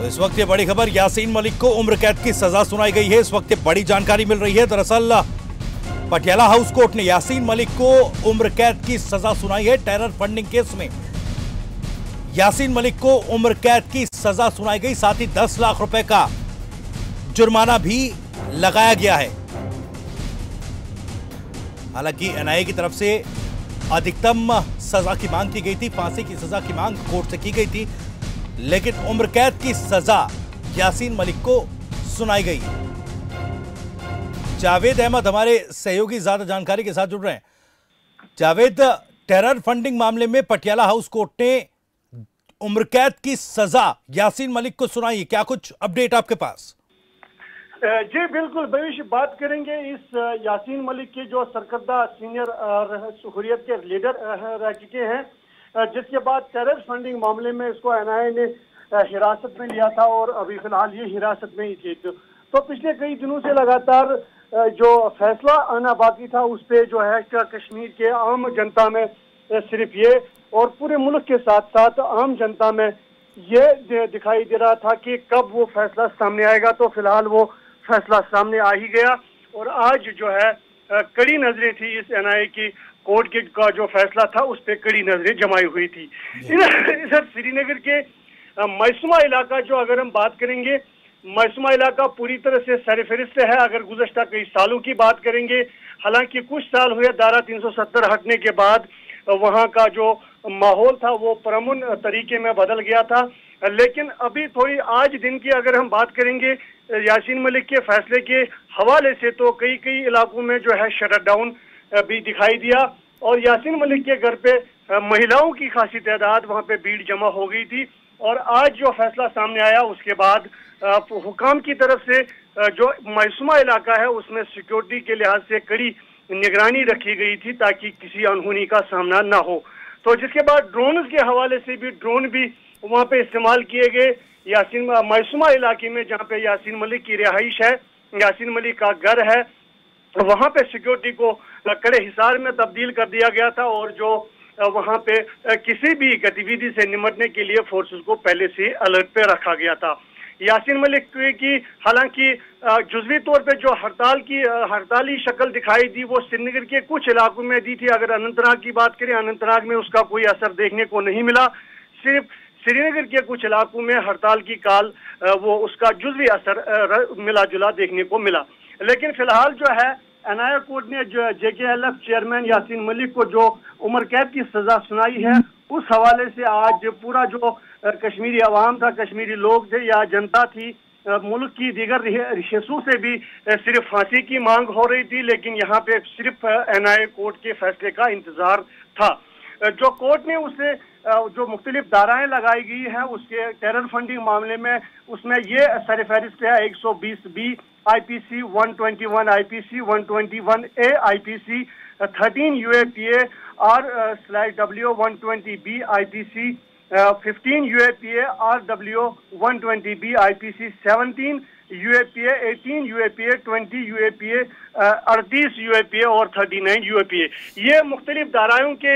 तो इस वक्त ये बड़ी खबर, यासीन मलिक को उम्र कैद की सजा सुनाई गई है। इस वक्त बड़ी जानकारी मिल रही है। दरअसल, पटियाला हाउस कोर्ट ने यासीन मलिक को उम्र कैद की सजा सुनाई है टेरर फंडिंग केस में। यासीन मलिक को उम्र कैद की सजा सुनाई गई, साथ ही दस लाख रुपए का जुर्माना भी लगाया गया है। हालाँकि, एनआईए की तरफ़ से अधिकतम सजा की मांग की गई थी। फांसी की सजा की मांग कोर्ट से की गई थी। लेकिन उम्र कैद की सजा यासीन मलिक को सुनाई गई। जावेद अहमद हमारे सहयोगी, ज़्यादा जानकारी के साथ जुड़ रहे हैं। जावेद, टेरर फंडिंग मामले में पटियाला हाउस कोर्ट ने उम्र कैद की सजा यासीन मलिक को सुनाई। क्या कुछ अपडेट आपके पास? जी, बिल्कुल। भविष्य बात करेंगे इस यासीन मलिक के जो सरकर्दा सीनियर हुरियत के लीडर रह चुके हैं। जिसके बाद टेरर फंडिंग मामले में इसको एनआईए ने हिरासत में लिया था और अभी फ़िलहाल ये हिरासत में ही थी। तो पिछले कई दिनों से लगातार जो फैसला आना बाकी था, उस पर जो है कश्मीर के आम जनता में सिर्फ़ ये और पूरे मुल्क के साथ साथ आम जनता में ये दिखाई दे रहा था कि कब वो फैसला सामने आएगा। तो फ़िलहाल वो फैसला सामने आ ही गया और आज जो है कड़ी नज़रें थी इस एनआईए की। कोर्ट के का जो फैसला था उस पर कड़ी नज़रें जमाई हुई थी। इधर श्रीनगर के मैसुमा इलाका जो अगर हम बात करेंगे मैसुमा इलाका पूरी तरह से सरफहरिस्त है अगर गुजशत कई सालों की बात करेंगे। हालाँकि कुछ साल हुए दारा 370 हटने के बाद वहाँ का जो माहौल था वो परमुन तरीके में बदल गया था। लेकिन अभी थोड़ी आज दिन की अगर हम बात करेंगे यासीन मलिक के फैसले के हवाले से तो कई कई इलाकों में जो है शट डाउन भी दिखाई दिया। और यासीन मलिक के घर पे महिलाओं की खासी तादाद वहाँ पे भीड़ जमा हो गई थी। और आज जो फैसला सामने आया, उसके बाद हुकाम की तरफ़ से जो मैसुमा इलाका है, उसमें सिक्योरिटी के लिहाज से कड़ी निगरानी रखी गई थी ताकि किसी अनहोनी का सामना ना हो। तो जिसके बाद ड्रोन के हवाले से भी ड्रोन भी वहाँ पे इस्तेमाल किए गए। यासीन मैसुमा इलाके में जहाँ पे यासीन मलिक की रिहाइश है। यासीन मलिक का घर है। वहाँ पे सिक्योरिटी को कड़े हिसार में तब्दील कर दिया गया था और जो वहाँ पे किसी भी गतिविधि से निमटने के लिए फोर्सेस को पहले से अलर्ट पे रखा गया था। यासिन मलिक की हालाँकि जुजवी तौर पे जो हड़ताल की हड़ताली शक्ल दिखाई दी, वो श्रीनगर के कुछ इलाकों में दी थी। अगर अनंतनाग की बात करें, अनंतनाग में उसका कोई असर देखने को नहीं मिला। सिर्फ़ श्रीनगर के कुछ इलाकों में हड़ताल की काल वो उसका जुजवी असर मिला जुला देखने को मिला। लेकिन फ़िलहाल जो है एनआईए कोर्ट ने जो जेकेएलएफ चेयरमैन यासीन मलिक को जो उम्र कैद की सजा सुनाई है, उस हवाले से आज पूरा जो कश्मीरी आवाम था, कश्मीरी लोग थे या जनता थी मुल्क की दीगर रिशों से भी सिर्फ़ फांसी की मांग हो रही थी, लेकिन यहाँ पे सिर्फ़ एनआईए कोर्ट के फैसले का इंतज़ार था। जो कोर्ट ने उसे जो मुख्तलिफ़ धाराएँ लगाई गई है, उसके टेरर फंडिंग मामले में, उसमें ये सरफहरिस्त है, एक सौ बीस B IPC 121, IPC 121A, IPC uh, 13 UAPA R uh, slash W 120B, IPC uh, 15 UAPA RW 120B, IPC 17 UAPA 18 UAPA 20 UAPA अड़तीस यूएपीए और थर्टी नाइन 39 यूएपीए ये मुख्तलिफ़ धाराओं के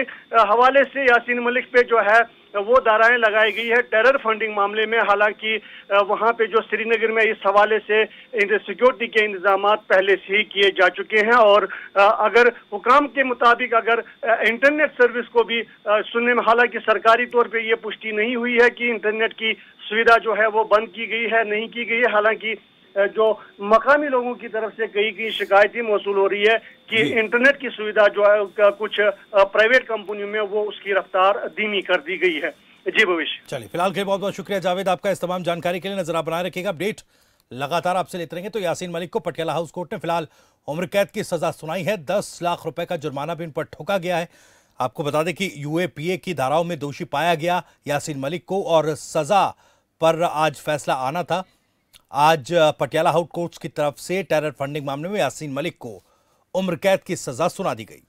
हवाले से यासीन मलिक पे जो है वो धाराएँ लगाई गई है। टेरर फंडिंग मामले में हालाँकि वहाँ पे जो श्रीनगर में इस हवाले से सिक्योरिटी के इंतज़ाम पहले से ही किए जा चुके हैं और अगर हुकाम के मुताबिक अगर इंटरनेट सर्विस को भी सुनने में, हालाँकि सरकारी तौर पर ये पुष्टि नहीं हुई है कि इंटरनेट की सुविधा जो है वो बंद की गई है, नहीं की गई है। हालाँकि जो मकामी लोगों की तरफ़ से कई कई शिकायतें मौसू हो रही है कि इंटरनेट की सुविधा जो है कुछ प्राइवेट कंपनियों में वो उसकी रफ्तार धीमी कर दी गई है। जी भविष्य। चलिए फ़िलहाल के बहुत बहुत शुक्रिया जावेद आपका इस तमाम जानकारी के लिए नज़र आप बनाए रखिएगा। अपडेट लगातार आपसे लेते रहेंगे। तो यासीन मलिक को पटियाला हाउस कोर्ट ने फ़िलहाल उम्र कैद की सजा सुनाई है। दस लाख रुपए का जुर्माना भी इन पर ठोका गया है। आपको बता दें कि यूएपीए की धाराओं में दोषी पाया गया यासीन मलिक को और सजा पर आज फैसला आना था। आज पटियाला हाउस कोर्ट की तरफ़ से टेरर फंडिंग मामले में यासीन मलिक को उम्र कैद की सजा सुना दी गई।